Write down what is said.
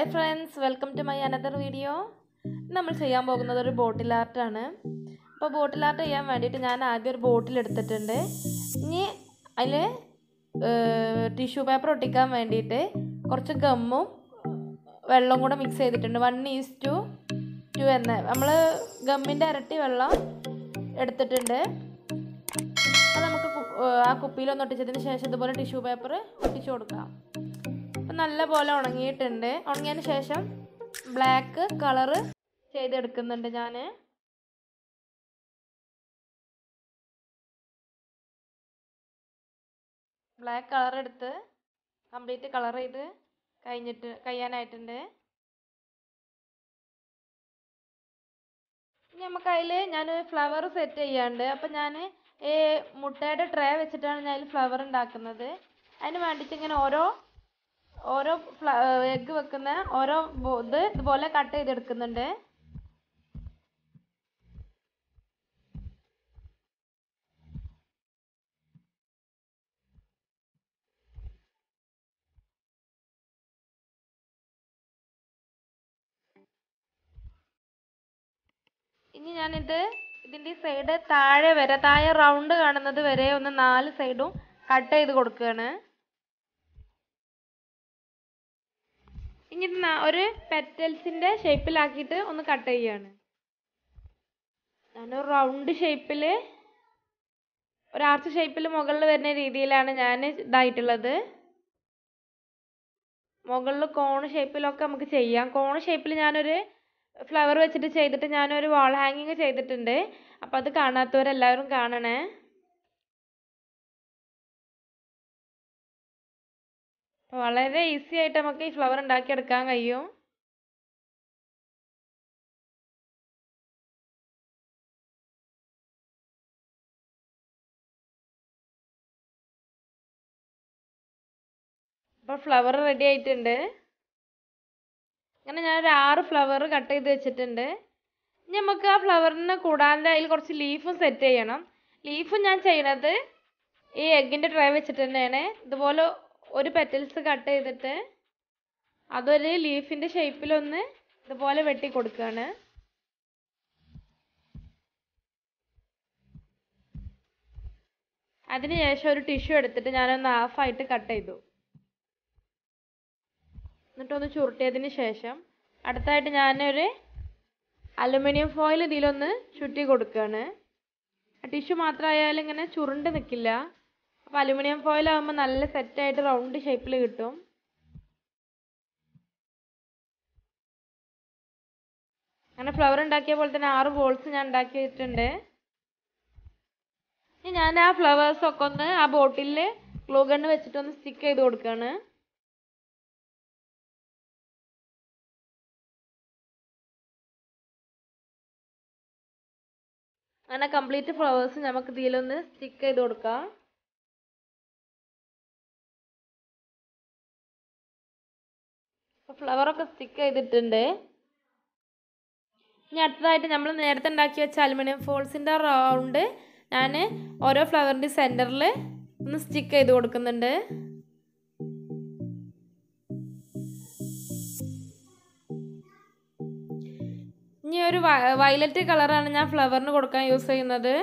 Hi friends welcome to my another video നമ്മൾ ചെയ്യാൻ പോകുന്നത് ഒരു ബോട്ടിൽ ആർട്ടാണ് അപ്പോൾ ബോട്ടിൽ ആർട്ട് ചെയ്യാൻ വേണ്ടിയിട്ട് ഞാൻ ആദ്യം ഒരു ബോട്ടിൽ എടുത്തിട്ടുണ്ട്. ഇനി അതിൽ ടിഷ്യൂ പേപ്പർ ഒട്ടിക്കാൻ വേണ്ടിയിട്ട് കുറച്ച് ഗമ്മും വെള്ളവും കൂടെ മിക്സ് ചെയ്തിട്ടുണ്ട്. വൺ ഈസ് ടു ടു എന്ന. നമ്മൾ ഗമ്മിന്റെ ഇരട്ടി വെള്ളം എടുത്തിട്ടുണ്ട്. അത് നമുക്ക് ആ കുപ്പിയിലൊന്ന് ഒട്ടിച്ചതിന് ശേഷം ഇതുപോലെ ടിഷ്യൂ പേപ്പർ ഒട്ടിച്ചു കൊടുക്കാം. അപ്പം നല്ലപോലെ ഉണങ്ങിയിട്ടുണ്ട്. ഉണങ്ങിയതിന് ശേഷം ബ്ലാക്ക് കളറ് ചെയ്തെടുക്കുന്നുണ്ട് ഞാൻ ബ്ലാക്ക് കളർ എടുത്ത് കംപ്ലീറ്റ് കളർ ചെയ്ത് കഴിഞ്ഞിട്ട് കഴിയാനായിട്ടുണ്ട്. ഇനി നമുക്ക് അതിൽ ഞാൻ ഫ്ലവർ സെറ്റ് ചെയ്യാണ്ട് അപ്പം ഞാൻ ഈ മുട്ടയുടെ ട്രേ വെച്ചിട്ടാണ് ഞാൻ അതിൽ ഫ്ലവർ ഉണ്ടാക്കുന്നത്. അതിന് വേണ്ടിയിട്ട് ഇങ്ങനെ ഓരോ ഓരോ എഗ്ഗ് വെക്കുന്ന ഓരോ ഇത് ഇതുപോലെ കട്ട് ചെയ്തെടുക്കുന്നുണ്ട്. ഇനി ഞാനിത് ഇതിന്റെ സൈഡ് താഴെ വരെ താഴെ റൗണ്ട് കാണുന്നത് വരെ ഒന്ന് നാല് സൈഡും കട്ട് ചെയ്ത് കൊടുക്കുകയാണ്. ന- ഒരു പെറ്റൽസിന്റെ ഷേപ്പിലാക്കിയിട്ട് ഒന്ന് കട്ട് ചെയ്യാണ്. ഞാനൊരു റൗണ്ട് ഷേപ്പിൽ ഒരു ആർച്ച് ഷേപ്പിൽ മുകളിൽ വരുന്ന രീതിയിലാണ് ഞാൻ ഇതായിട്ടുള്ളത്. മുകളിൽ കോൺ ഷേപ്പിലൊക്കെ നമുക്ക് ചെയ്യാം. കോൺ ഷേപ്പിൽ ഞാനൊരു ഫ്ലവർ വെച്ചിട്ട് ചെയ്തിട്ട് ഞാനൊരു വാൾ ഹാങ്ങിങ് ചെയ്തിട്ടുണ്ട്. അപ്പം അത് കാണാത്തവരെല്ലാവരും കാണണേ. വളരെ ഈസി ആയിട്ട് നമുക്ക് ഈ ഫ്ലവർ ഉണ്ടാക്കിയെടുക്കാൻ കഴിയും. അപ്പോൾ ഫ്ലവർ റെഡി ആയിട്ടുണ്ട്. അങ്ങനെ ഞാനൊരു ആറ് ഫ്ലവർ കട്ട് ചെയ്ത് വെച്ചിട്ടുണ്ട്. ഇനി നമുക്ക് ആ ഫ്ലവറിന് കൂടാതെ അതിൽ കുറച്ച് ലീഫും സെറ്റ് ചെയ്യണം. ലീഫും ഞാൻ ചെയ്യണത് ഈ എഗ്ഗിന്റെ ട്രേ വെച്ചിട്ട് തന്നെയാണ്. ഇതുപോലെ ഒരു പെറ്റൽസ് കട്ട് ചെയ്തിട്ട് അതൊരു ലീഫിന്റെ ഷേപ്പിലൊന്ന് ഇതുപോലെ വെട്ടി കൊടുക്കുകയാണ് അതിന് ശേഷം ഒരു ടിഷ്യൂ എടുത്തിട്ട് ഞാനൊന്ന് ഹാഫായിട്ട് കട്ട് ചെയ്തു. എന്നിട്ടൊന്ന് ചുരുട്ടിയതിന് ശേഷം അടുത്തായിട്ട് ഞാനൊരു അലുമിനിയം ഫോയിൽ ഇതിലൊന്ന് ചുറ്റി കൊടുക്കുകയാണ് ടിഷ്യൂ മാത്രമായാലും ഇങ്ങനെ ചുരുണ്ട് നിൽക്കില്ല അപ്പോൾ അലുമിനിയം ഫോയിൽ ആകുമ്പോൾ നല്ല സെറ്റായിട്ട് റൗണ്ട് ഷേപ്പിൽ കിട്ടും. അങ്ങനെ ഫ്ലവർ ഉണ്ടാക്കിയ പോലെ തന്നെ ആറ് ബോൾസ് ഞാൻ ഉണ്ടാക്കിയിട്ടുണ്ട് ഇനി ഞാൻ ആ ഫ്ലവേഴ്സ് ഒക്കെ ഒന്ന് ആ ബോട്ടിലിൽ ഗ്ലൂ വെച്ചിട്ട് ഒന്ന് സ്റ്റിക്ക് ചെയ്ത് കൊടുക്കുകയാണ് അങ്ങനെ കംപ്ലീറ്റ് ഫ്ലവേഴ്സ് നമുക്ക് ഇതിലൊന്ന് സ്റ്റിക്ക് ചെയ്ത് കൊടുക്കാം. ഫ്ലവറൊക്കെ സ്റ്റിക്ക് ചെയ്തിട്ടുണ്ട്. ഇനി അടുത്തതായിട്ട് നമ്മൾ നേരത്തെ ഉണ്ടാക്കി വെച്ച അലുമിനിയം ഫോൾസിന്റെ റൗണ്ട് ഞാൻ ഓരോ ഫ്ലവറിന്റെ സെന്ററിൽ ഒന്ന് സ്റ്റിക്ക് ചെയ്ത് കൊടുക്കുന്നുണ്ട്. ഇനി ഒരു വയലറ്റ് കളറാണ് ഞാൻ ഫ്ലവറിന് കൊടുക്കാൻ യൂസ് ചെയ്യുന്നത്.